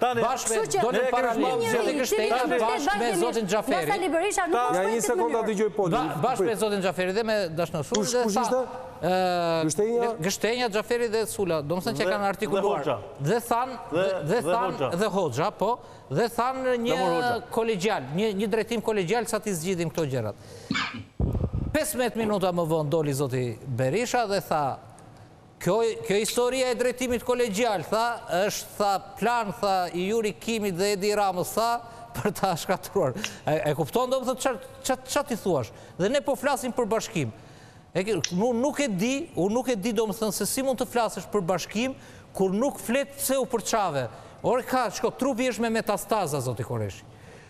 Tani, bashkë me dolën paralel, zotin Gështenja, bashkë me zotin Xhaferi. Nga Sali Berisha nuk është për të mënyrë. Bashkë me zotin Xhaferi dhe me Dashnor Sula. Kush kush ishte? Gështenja? Gështenja, Xhaferi dhe Sula. Domethënë që kanë artikuluar. Dhe thanë, dhe thanë, dhe Hoxha, po, dhe thanë një kolegjial, një drejtim kolegjial sa t'i zgjidhim këto gjërat. 15 minuta më vonë doli zoti Berisha dhe tha, Kjo historia e drejtimit kolegjial, tha, është, tha, plan, tha, i Juri Kimit dhe Edi Ramës, tha, për ta shkatërruar. E kupton domethënë ça t'i thuash? Dhe ne po flasim për bashkim. Nuk e di, unë nuk e di domethënë se si mund të flasësh për bashkim, kur nuk flet pse u përçave. Ore ka, shiko, trupi është me metastaza, zoti Koreshi.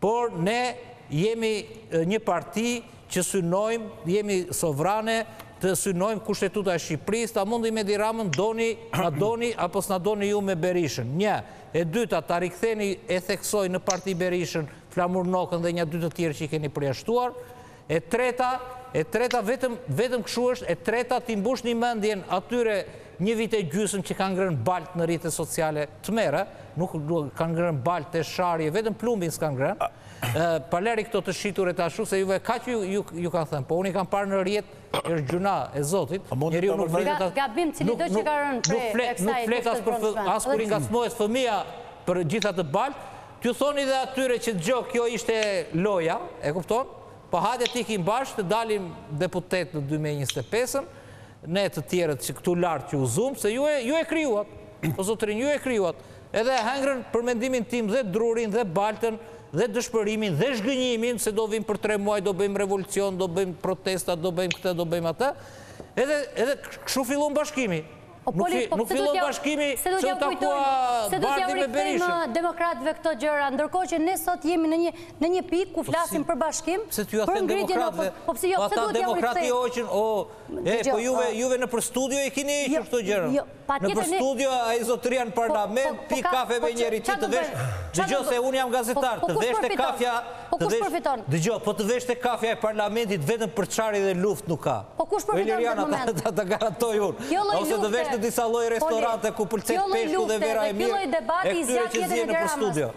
Por ne jemi një parti që synojmë, jemi sovrane, të synojmë Kushtetuta e Shqipërisë, ta mundim Edi Ramën, doni, na doni, apo s'na doni ju me Berishën. Një. E dyta, ta riktheni, e theksoj, në parti Berishën, Flamur Nokën dhe nja dy të tjerë që i keni përjashtuar. E treta, e treta vetëm, vetëm kështu është, e treta t'i mbushni mendjen atyre një vit e gjysmë që kanë ngrënë baltë në rrjetet sociale, tmerr ë, nuk kanë ngrënë baltë te sharje, vetëm plumbin s'kanë ngrënë, ë pa lëri këto të shitur e të ashtu se juve kaq ju kanë thënë, po unë i kam parë në rrjet, është gjynah e Zotit, njeriu nuk vërtet... Ga, gabim, cilido që ka rënë pre e kësaj lufte të brendshme. Nuk flet as kur i ngacmohet fëmija për gjithë atë baltë, T'u thoni dhe atyre që dëgjo kjo ishte loja, e kupton? Po hajt të ikim bashkë, të dalim deputetë në dy mijë e njëzet e pesë, ne të tjerët që këtu lart që u zumë, se ju e ju e krijuat. O zotërinj, ju e krijuat. Edhe e hëngrën për mendimin tim dhe drurin dhe baltën dhe dëshpërimin dhe zhgënjimin se do vijmë për tre muaj, do bëjmë revolucion, do bëjmë protesta, do bëjmë këtë, do bëjmë atë. Edhe edhe kështu fillon bashkimi. Nuk fillon bashkimi se u takua Bardhi me Berishën. Demokratëve këto gjëra, ndërkohë që ne sot jemi në një pikë ku flasim për bashkim, për ngritjen e opozitës. Po pse jua them demokratëve? Po ata demokratë i hoqën, o, e, po juve nëpër studio i kini hequr këto gjëra. Nëpër studio, ai zotëria në parlament, pi kafe me njeri që të vesh, dëgjo se unë jam gazetar, të vesh te kafja, Po kush përfiton? Dëgjo, po të vesh te kafja e parlamentit vetëm përçarje dhe luftë nuk ka. Po kush përfiton në këtë moment? Ta të garantoj unë. Kjo lloj lufte... Ose të vesh te disa lloj restorante ku pëlcet peshku dhe vera e mirë. Kjo lloj debati i zgjat jetën e Tiranës.